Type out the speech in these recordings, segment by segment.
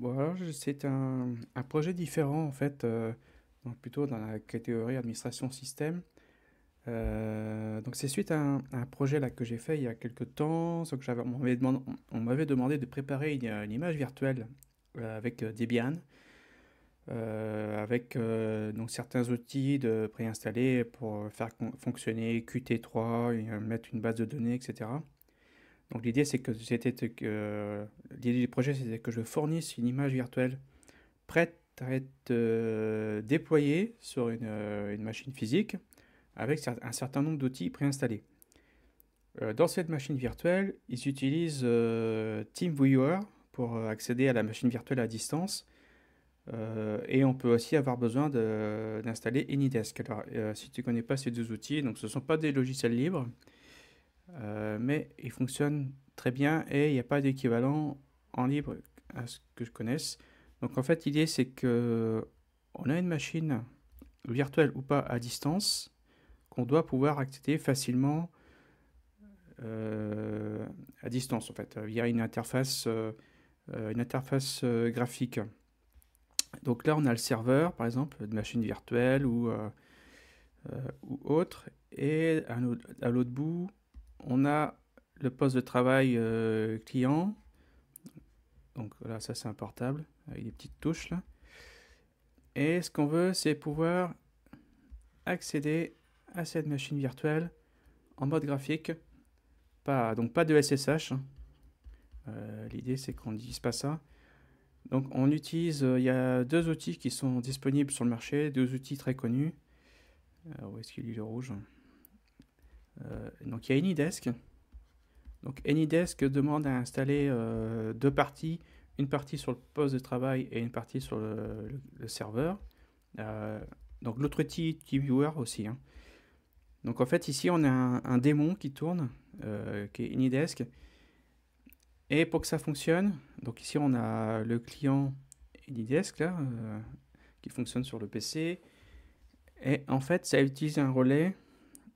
Bon, alors, c'est un, un projet différent en fait, euh, donc plutôt dans la catégorie administration système. Euh, donc c'est suite à un, projet là que j'ai fait il y a quelques temps. J'avais, on m'avait demandé, de préparer une, image virtuelle euh, avec Debian, avec donc certains outils de préinstallés pour faire fonctionner Qt3, et, euh, mettre une base de données, etc. Donc l'idée c'est que l'idée du projet c'était que je fournisse une image virtuelle prête à être euh, déployée sur une, euh, une machine physique avec un certain nombre d'outils préinstallés. Euh, dans cette machine virtuelle, ils utilisent TeamViewer pour accéder à la machine virtuelle à distance. Et on peut aussi avoir besoin d'installer AnyDesk. Alors, si tu ne connais pas ces deux outils, donc ce ne sont pas des logiciels libres, euh, mais ils fonctionnent très bien et il n'y a pas d'équivalent en libre à ce que je connaisse. Donc en fait, l'idée c'est que on a une machine virtuelle ou pas à distance qu'on doit pouvoir accéder facilement euh, à distance en fait via une interface euh, une interface graphique. Donc là, on a le serveur par exemple de machine virtuelle ou ou autre et à l'autre bout, on a le poste de travail euh, client. Donc là, ça c'est un portable avec des petites touches là. Et ce qu'on veut, c'est pouvoir accéder à cette machine virtuelle en mode graphique. Pas, donc pas de SSH. hein. Euh, L'idée, c'est qu'on ne dise pas ça. Donc on utilise, euh, il y a deux outils qui sont disponibles sur le marché, deux outils très connus. Où est-ce qu'il est le rouge? Euh, donc il y a AnyDesk. Donc AnyDesk demande à installer euh, deux parties, une partie sur le poste de travail et une partie sur le, serveur. Euh, donc l'autre outil TeamViewer aussi. hein. Donc en fait ici on a un, démon qui tourne, qui est AnyDesk. Et pour que ça fonctionne, donc ici on a le client AnyDesk là, qui fonctionne sur le PC. Et en fait ça utilise un relais.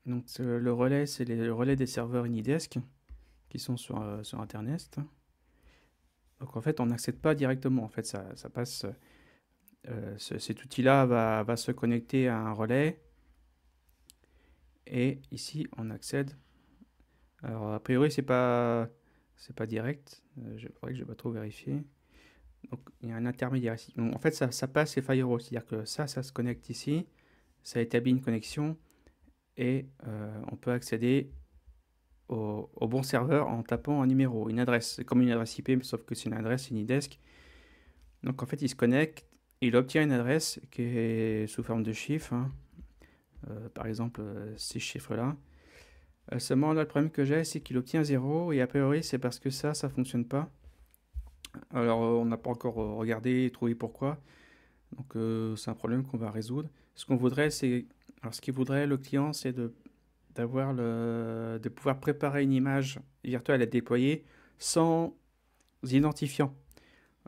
Donc euh, le relais c'est le relais des serveurs AnyDesk qui sont sur, euh, sur Internet. Donc en fait, on n'accède pas directement. En fait, ça, passe. euh, ce- cet outil-là va, va se connecter à un relais. Et ici, on accède. Alors, a priori, c'est pas, c'est pas direct. Je crois que je vais pas trop vérifier. Donc, il y a un intermédiaire ici. Donc, en fait, ça, ça passe les firewalls. C'est-à-dire que ça, ça se connecte ici. Ça établit une connexion. Et euh, on peut accéder au, bon serveur en tapant un numéro, une adresse. Comme une adresse IP, sauf que c'est une adresse Anydesk. Donc en fait, il se connecte, il obtient une adresse qui est sous forme de chiffres. hein. Euh, par exemple, euh, ces chiffres-là. Seulement, là, le problème que j'ai, c'est qu'il obtient 0, et a priori, c'est parce que ça, ça fonctionne pas. Alors, on n'a pas encore regardé et trouvé pourquoi. Donc, c'est un problème qu'on va résoudre. Ce qu'on voudrait, c'est... Alors, ce qu'il voudrait, le client, c'est de d'avoir le, de pouvoir préparer une image virtuelle à déployer sans identifiant.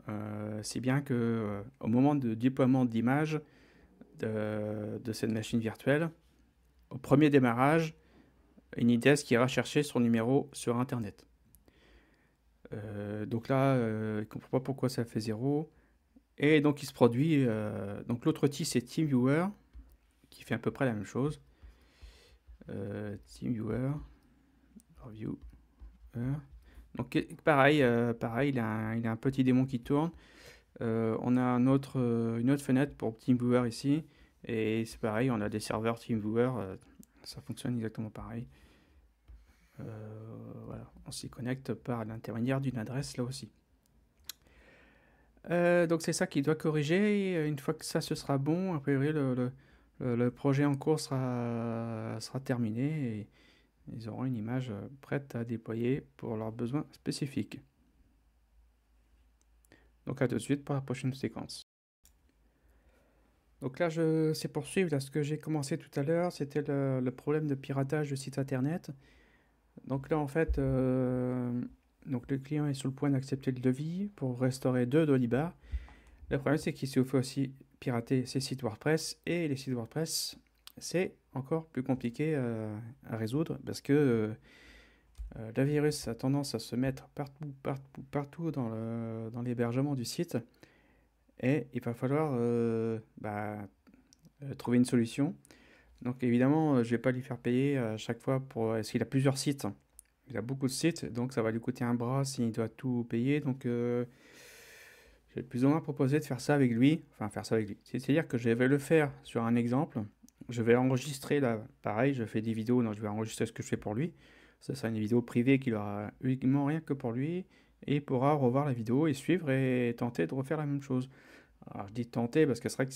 Euh, c'est bien que euh, au moment de déploiement d'image de, de cette machine virtuelle, au premier démarrage, Anydesk ira chercher son numéro sur Internet. Euh, donc là, euh, il ne comprend pas pourquoi ça fait zéro. Et donc il se produit. donc l'autre outil, c'est TeamViewer, qui fait à peu près la même chose. Euh, TeamViewer, Viewer. Donc pareil, euh, pareil, il a, un, il a un petit démon qui tourne. Euh, on a un autre, une autre fenêtre pour TeamViewer ici. Et c'est pareil, on a des serveurs TeamViewer. ça fonctionne exactement pareil. Voilà, on s'y connecte par l'intermédiaire d'une adresse là aussi. Donc c'est ça qui doit corriger. Une fois que ça ce sera bon, a priori le- le- le projet en cours sera, terminé et ils auront une image euh, prête à déployer pour leurs besoins spécifiques. Donc à tout de suite pour la prochaine séquence. Donc là, je sais poursuivre. Là, ce que j'ai commencé tout à l'heure, c'était le, problème de piratage de sites internet. Donc là, en fait, euh, donc le client est sur le point d'accepter le devis pour restaurer deux Dolibar. Le problème, c'est qu'il se fait aussi pirater ses sites WordPress et les sites WordPress, c'est encore plus compliqué euh, à résoudre parce que euh, euh, le virus a tendance à se mettre partout, partout, partout dans l'hébergement du site et il va falloir bah, trouver une solution. Donc évidemment, je vais pas lui faire payer à chaque fois pour... Est-ce qu'il a plusieurs sites Il a beaucoup de sites, donc ça va lui coûter un bras s'il doit tout payer. Donc plus ou moins proposé de faire ça avec lui. Enfin, faire ça avec lui. C'est-à-dire que je vais le faire sur un exemple. Je vais enregistrer là, pareil, je fais des vidéos, donc je vais enregistrer ce que je fais pour lui. Ce sera une vidéo privée qui aura uniquement rien que pour lui. Et il pourra revoir la vidéo et suivre et tenter de refaire la même chose. Alors je dis tenter parce que c'est vrai que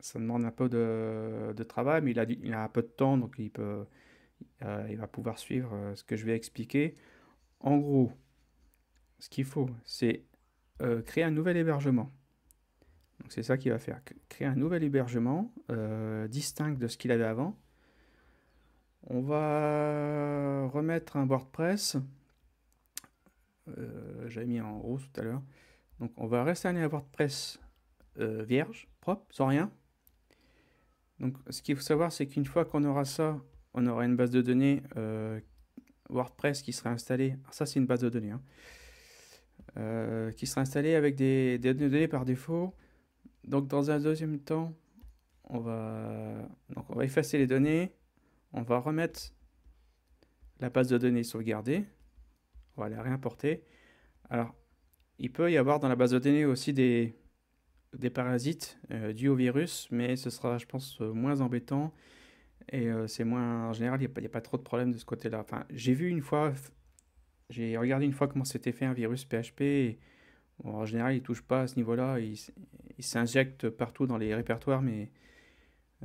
ça demande un peu de, travail, mais il a, il a, un peu de temps, donc il, peut, euh, il va pouvoir suivre euh, ce que je vais expliquer. En gros, ce qu'il faut, c'est euh, créer un nouvel hébergement. Donc c'est ça qu'il va faire. Créer un nouvel hébergement distinct de ce qu'il avait avant. On va remettre un WordPress. J'avais mis en rose tout à l'heure. Donc on va rester un WordPress vierge, propre, sans rien. Donc, ce qu'il faut savoir, c'est qu'une fois qu'on aura ça, on aura une base de données euh, WordPress qui sera installée. ça, c'est une base de données. Hein, euh, qui sera installée avec des, données par défaut. Donc, dans un deuxième temps, on va, donc on va effacer les données. On va remettre la base de données sauvegardée. On va la réimporter. Alors, il peut y avoir dans la base de données aussi des, des parasites euh, dus au virus, mais ce sera, je pense, euh, moins embêtant. Et euh, c'est moins. En général, il n'y a, pas trop de problèmes de ce côté-là. Enfin, j'ai vu une fois, j'ai regardé une fois comment s'était fait un virus PHP. Et, en général, il touche pas à ce niveau-là. Il, s'injecte partout dans les répertoires, mais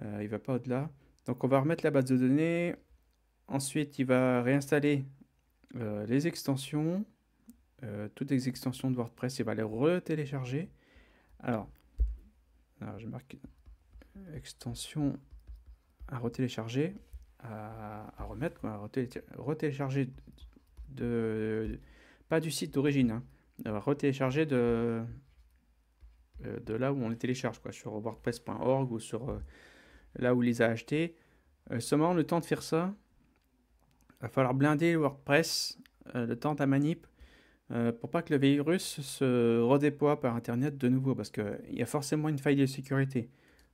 il ne va pas au-delà. Donc, on va remettre la base de données. Ensuite, il va réinstaller les extensions. toutes les extensions de WordPress, il va les retélécharger. Alors, alors, je marque extension à retélécharger, à, à remettre, à retélécharger de, pas du site d'origine, hein, retélécharger de, euh, de là où on les télécharge, quoi, sur wordpress.org ou sur euh, là où il les a achetés. Euh, seulement, le temps de faire ça, il va falloir blinder WordPress, le temps de la manip, euh, pour pas que le virus se redéploie par Internet de nouveau, parce qu'il y a forcément une faille de sécurité.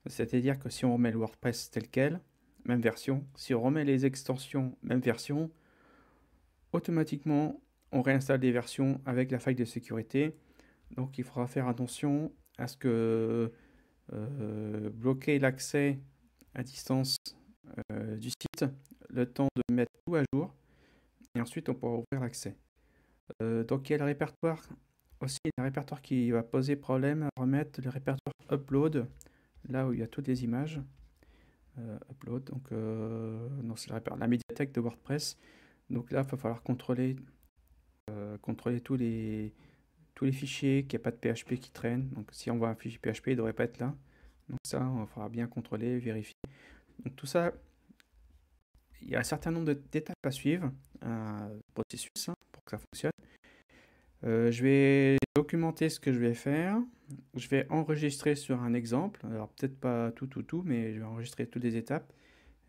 C'est-à-dire que si on remet le WordPress tel quel, même version, si on remet les extensions, même version, automatiquement, on réinstalle des versions avec la faille de sécurité. Donc il faudra faire attention à ce que euh, bloquer l'accès à distance euh, du site, le temps de mettre tout à jour, et ensuite on pourra ouvrir l'accès. Euh, donc il y a le répertoire aussi, le répertoire qui va poser problème à remettre le répertoire upload, là où il y a toutes les images. Upload, donc non, c'est la médiathèque de WordPress. Donc là, il va falloir contrôler, contrôler tous les, tous les fichiers, qu'il n'y a pas de PHP qui traîne. Donc si on voit un fichier PHP, il ne devrait pas être là. Donc ça, on faudra bien contrôler, vérifier. Donc tout ça, il y a un certain nombre d'étapes à suivre, un processus hein, pour que ça fonctionne. Euh, je vais documenter ce que je vais faire. Je vais enregistrer sur un exemple. Alors peut-être pas tout, tout, tout, mais je vais enregistrer toutes les étapes.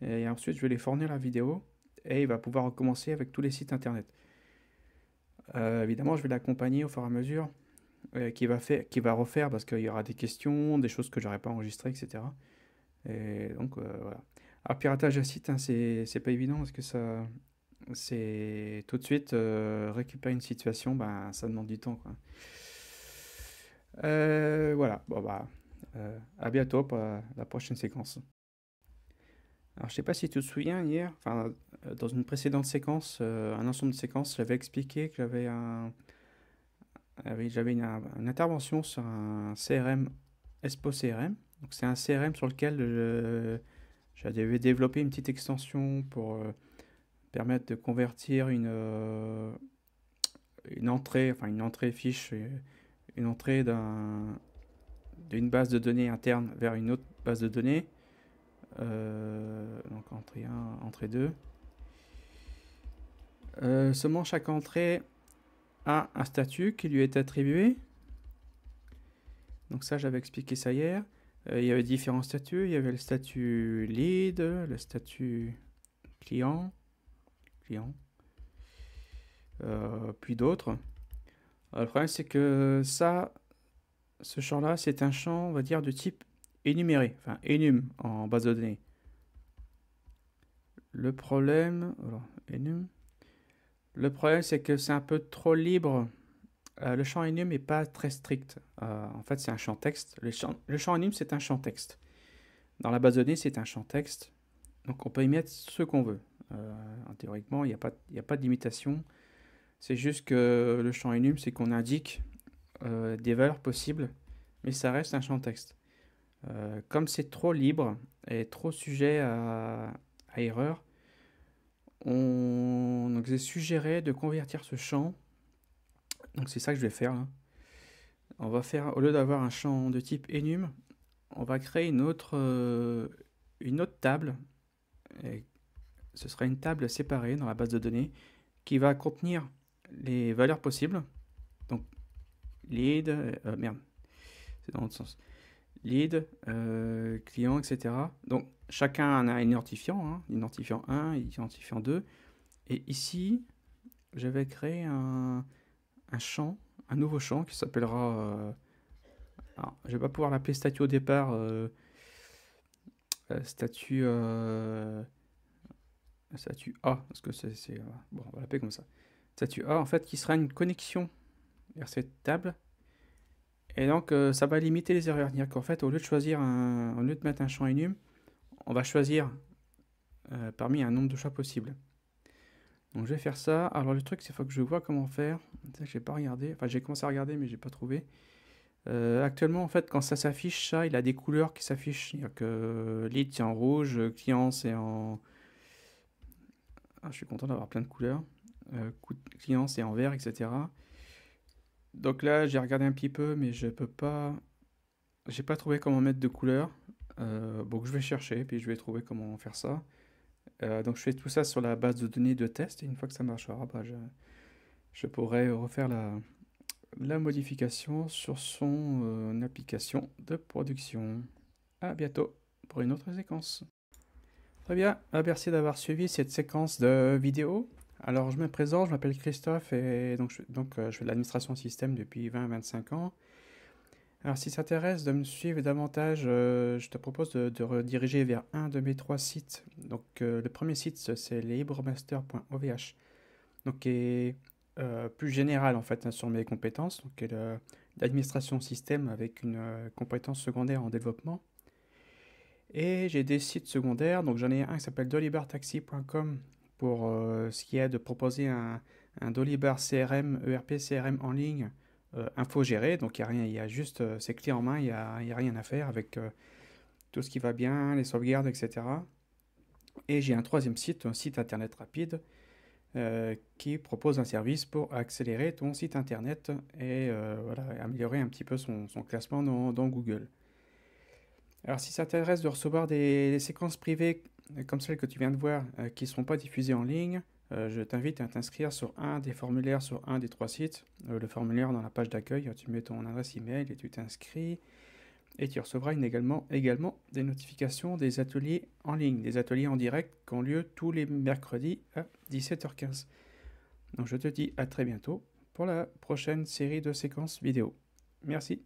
Et ensuite, je vais les fournir la vidéo. Et il va pouvoir recommencer avec tous les sites internet. Euh, évidemment, je vais l'accompagner au fur et à mesure euh, qui va, va refaire parce qu'il y aura des questions, des choses que j'aurais pas enregistrées, etc. Et donc voilà. Alors piratage de site, hein, c'est pas évident parce que ça, c'est tout de suite euh, récupérer une situation, ben, ça demande du temps. Euh, voilà, bon, bah, euh, à bientôt pour la prochaine séquence. Alors, je sais pas si tu te souviens, hier, enfin, dans une précédente séquence, un ensemble de séquences, j'avais expliqué que j'avais un, j'avais une, intervention sur un CRM, Espo CRM. Donc, c'est un CRM sur lequel j'avais développé une petite extension pour permettre de convertir une, euh, une entrée, enfin une entrée fiche, une entrée d'un, d'une base de données interne vers une autre base de données. Euh, donc entrée 1, entrée 2. Euh, seulement chaque entrée a un statut qui lui est attribué. Donc ça j'avais expliqué ça hier. il y avait différents statuts. Il y avait le statut lead, le statut client, clients, euh, puis d'autres. Euh, le problème, c'est que ça, ce champ-là, c'est un champ, on va dire, de type énuméré, enfin enum en base de données. Le problème. Le problème, c'est que c'est un peu trop libre. Euh, le champ enum n'est pas très strict. Euh, en fait, c'est un champ texte. Le champ, le enum, c'est un champ texte. Dans la base de données, c'est un champ texte. Donc, on peut y mettre ce qu'on veut. Euh, théoriquement, il n'y a, pas, a pas de limitation. C'est juste que le champ enum, c'est qu'on indique des valeurs possibles, mais ça reste un champ texte. Comme c'est trop libre et trop sujet à, erreur, on nous a suggéré de convertir ce champ. Donc c'est ça que je vais faire. On va faire, au lieu d'avoir un champ de type enum, on va créer une autre, euh, table. Ce sera une table séparée dans la base de données qui va contenir les valeurs possibles. Donc lead, euh, merde, c'est dans l'autre sens. Lead, euh, client, etc. Donc chacun a un identifiant, hein, identifiant 1, identifiant 2. Et ici, je vais créer un, champ, un nouveau champ qui s'appellera. Euh, je vais pas pouvoir l'appeler statut au départ. Euh, euh, statut. statut A, parce que c'est. bon, on va l'appeler comme ça. Statut A, en fait, qui sera une connexion vers cette table. Et donc, ça va limiter les erreurs. C'est-à-dire qu'en fait, au lieu de choisir. Au lieu de mettre un champ enum, on va choisir euh, parmi un nombre de choix possibles. Donc je vais faire ça. Alors le truc, c'est faut que je vois comment faire. Je n'ai pas regardé. Enfin, j'ai commencé à regarder, mais j'ai pas trouvé. Euh, actuellement, en fait, quand ça s'affiche, ça, il a des couleurs qui s'affichent. C'est-à-dire que lead, c'est en rouge, client, c'est en... Ah, je suis content d'avoir plein de couleurs. Euh, client, c'est en vert, etc. Donc là, j'ai regardé un petit peu, mais je peux pas... J'ai pas trouvé comment mettre de couleurs. Euh, donc je vais chercher, puis je vais trouver comment faire ça. Euh, donc je fais tout ça sur la base de données de test, et une fois que ça marchera, bah, je, je, pourrai refaire la, modification sur son euh, application de production. À bientôt pour une autre séquence. Très bien, merci d'avoir suivi cette séquence de vidéo. Alors je me présente, je m'appelle Christophe et donc je, je fais de l'administration système depuis 20-25 ans. Alors si ça t'intéresse de me suivre davantage, euh, je te propose de, rediriger vers un de mes trois sites. Donc euh, le premier site c'est libremaster.ovh, donc qui est euh, plus général en fait hein, sur mes compétences, donc l'administration système avec une compétence secondaire en développement. Et j'ai des sites secondaires, donc j'en ai un qui s'appelle dolibartaxi.com pour ce qui est de proposer un, un Dolibar CRM, ERP CRM en ligne euh, infogéré, donc il n'y a rien, il y a juste euh, c'est clé en main, il n'y a, a, rien à faire avec euh, tout ce qui va bien, les sauvegardes, etc. Et j'ai un troisième site, un site internet rapide, qui propose un service pour accélérer ton site internet et voilà, améliorer un petit peu son, classement dans, Google. Alors si ça t'intéresse de recevoir des, séquences privées comme celles que tu viens de voir qui ne seront pas diffusées en ligne, euh, je t'invite à t'inscrire sur un des formulaires sur un des trois sites. Euh, le formulaire dans la page d'accueil, tu mets ton adresse email et tu t'inscris. Et tu recevras également, également des notifications des ateliers en ligne, des ateliers en direct qui ont lieu tous les mercredis à 17h15. Donc je te dis à très bientôt pour la prochaine série de séquences vidéo. Merci.